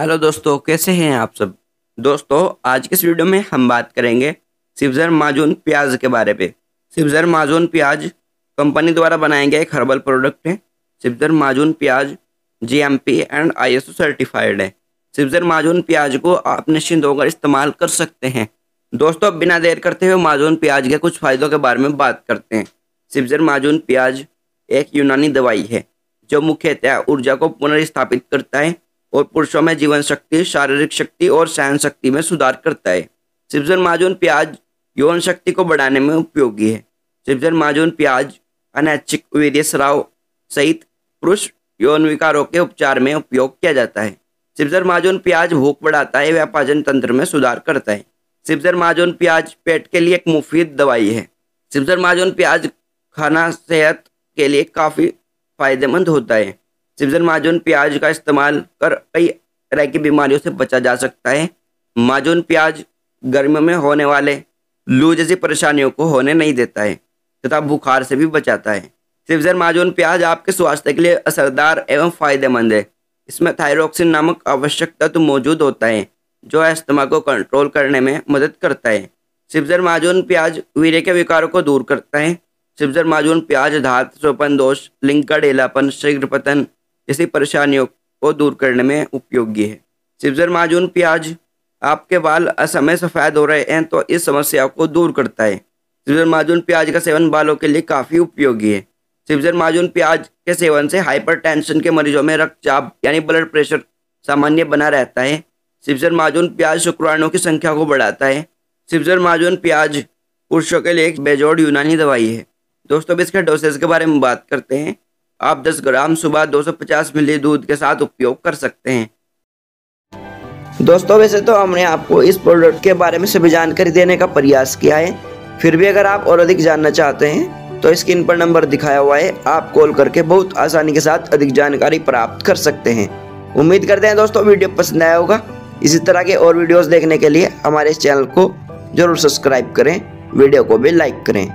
Hello दोस्तों, कैसे हैं आप सब? दोस्तों, आज के इस वीडियो में हम बात करेंगे सिवजर माजून प्याज के बारे में सिवजर माजून प्याज कंपनी द्वारा बनाया गया एक हर्बल प्रोडक्ट है। सिवजर माजून प्याज जीएमपी एंड आईएसओ सर्टिफाइड है। सिवजर माजून प्याज को आप निश्चिंत होकर इस्तेमाल कर सकते हैं। दोस्तों, बिना देर करते हुए माजून प्याज के कुछ फायदों के बारे में बात करते हैं। सिवजर माजून प्याज एक यूनानी दवाई है, जो मुख्यतः ऊर्जा को पुनर्स्थापित करता है। और पुरुषों में जीवन शक्ति, शारीरिक शक्ति और सहन शक्ति में सुधार करता है। सिब्जर माजून प्याज यौन शक्ति को बढ़ाने में उपयोगी है। सिब्जर माजून प्याज, अनैच्छिक, वीर्य, स्राव सहित पुरुष यौन विकारों के उपचार में उपयोग किया जाता है। सिब्जर माजून प्याज भूख बढ़ाता है व पाचन तंत्र में सुधार करता है। सिब्जर माजून प्याज पेट के लिए एक मुफीद दवाई है। सिब्जर माजून प्याज खाना सेहत के लिए काफ़ी फ़ायदेमंद होता है। सिब्जर माजून प्याज का इस्तेमाल कर कई तरह की बीमारियों से बचा जा सकता है। माजून प्याज गर्मियों में होने वाले लू जैसी परेशानियों को होने नहीं देता है, तथा बुखार से भी बचाता है। सिब्जर माजून प्याज आपके स्वास्थ्य के लिए असरदार एवं फ़ायदेमंद है। इसमें थायरोक्सिन नामक आवश्यक तत्व मौजूद होता है, जो अस्थमा को कंट्रोल करने में मदद करता है। सिब्जर माजून प्याज वीरे के विकारों को दूर करता है। सिब्जर माजून प्याज, धात, सोपन, दोष, लिंग का ढेलापन, शीघ्र पतन जैसी परेशानियों को दूर करने में उपयोगी है। सिब्जर माजून, प्याज आपके बाल असमय सफ़ेद हो रहे हैं तो इस समस्या को दूर करता है। सिब्जर माजून, प्याज का सेवन बालों के लिए काफ़ी उपयोगी है। सिब्जर माजून, प्याज के सेवन से हाइपरटेंशन के मरीजों में रक्तचाप यानी ब्लड प्रेशर सामान्य बना रहता है। सिब्जर माजून, प्याज शुक्राणुओं की संख्या को बढ़ाता है। सिब्जर माजून, प्याज पुरुषों के लिए एक बेजोड़ यूनानी दवाई है। दोस्तों, अब इसके डोसेज के बारे में बात करते हैं। आप 10 ग्राम सुबह 250 मिली दूध के साथ उपयोग कर सकते हैं। दोस्तों, वैसे तो हमने आपको इस प्रोडक्ट के बारे में सभी जानकारी देने का प्रयास किया है। फिर भी अगर आप और अधिक जानना चाहते हैं तो स्क्रीन पर नंबर दिखाया हुआ है। आप कॉल करके बहुत आसानी के साथ अधिक जानकारी प्राप्त कर सकते हैं। उम्मीद करते हैं दोस्तों, वीडियो पसंद आया होगा। इसी तरह के और वीडियोस देखने के लिए हमारे इस चैनल को ज़रूर सब्सक्राइब करें, वीडियो को भी लाइक करें।